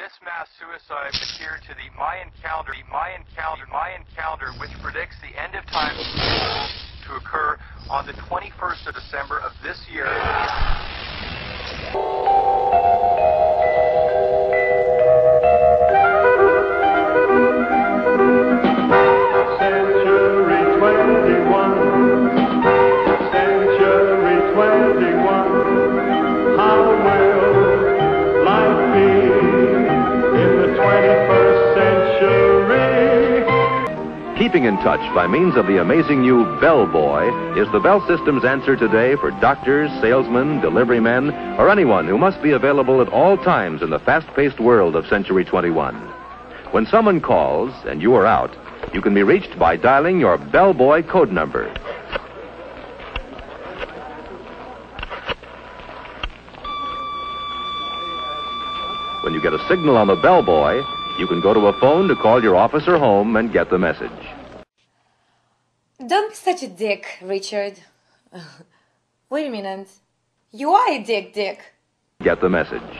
This mass suicide adhered to the Mayan calendar, the Mayan calendar, Mayan calendar, which predicts the end of time to occur on the 21st of December of this year. Keeping in touch by means of the amazing new Bell Boy is the Bell System's answer today for doctors, salesmen, delivery men, or anyone who must be available at all times in the fast paced world of Century 21. When someone calls and you are out, you can be reached by dialing your Bell Boy code number. When you get a signal on the Bell Boy, you can go to a phone to call your office or home and get the message. Don't be such a dick, Richard. Wait a minute. You are a dick, Dick. Get the message.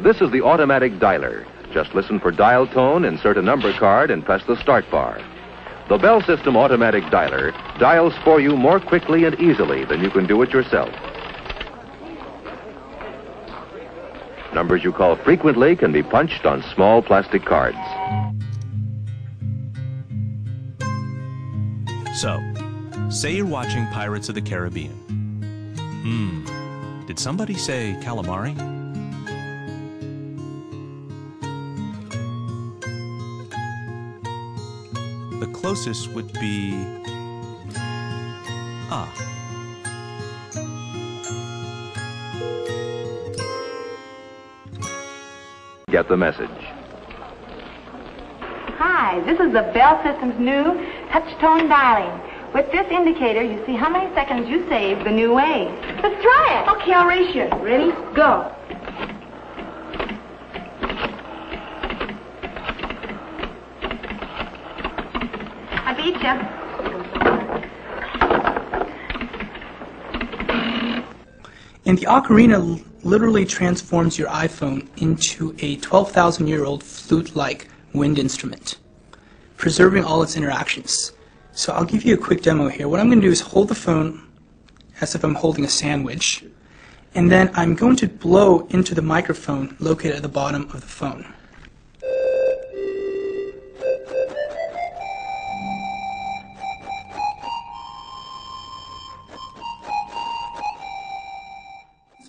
This is the automatic dialer. Just listen for dial tone, insert a number card, and press the start bar. The Bell System automatic dialer dials for you more quickly and easily than you can do it yourself. Numbers you call frequently can be punched on small plastic cards. So, say you're watching Pirates of the Caribbean. Hmm, did somebody say calamari? The closest would be. Ah. Get the message. Hi, this is the Bell System's new touch tone dialing. With this indicator, you see how many seconds you save the new way. Let's try it. Okay, I'll race you. Ready? Go. I beat you. In the ocarina l- literally transforms your iPhone into a 12,000 year old flute like wind instrument, preserving all its interactions. So I'll give you a quick demo here. What I'm going to do is hold the phone as if I'm holding a sandwich, and then I'm going to blow into the microphone located at the bottom of the phone.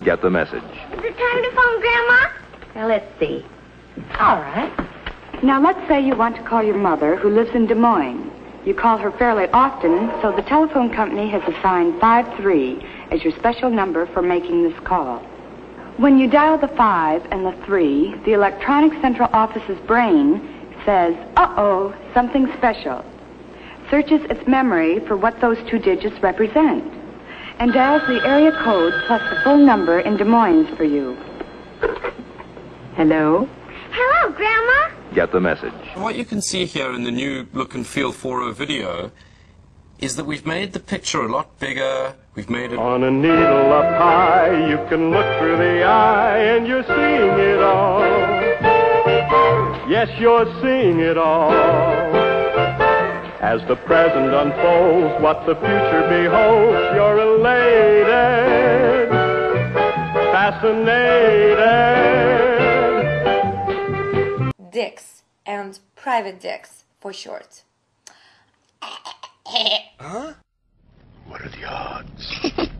Get the message. Is it time to phone Grandma? Now, let's see. All right. Now, let's say you want to call your mother, who lives in Des Moines. You call her fairly often, so the telephone company has assigned 53 as your special number for making this call. When you dial the 5 and the 3, the electronic central office's brain says, uh-oh, something special. Searches its memory for what those two digits represent and dials the area code plus the full number in Des Moines for you. Hello? Hello, Grandma. Get the message. What you can see here in the new look and feel 4.0 video is that we've made the picture a lot bigger. We've made it. On a needle up high, you can look through the eye and you're seeing it all. Yes, you're seeing it all. As the present unfolds, what the future beholds, you're elated, fascinated. Dicks and private dicks for short. huh? What are the odds?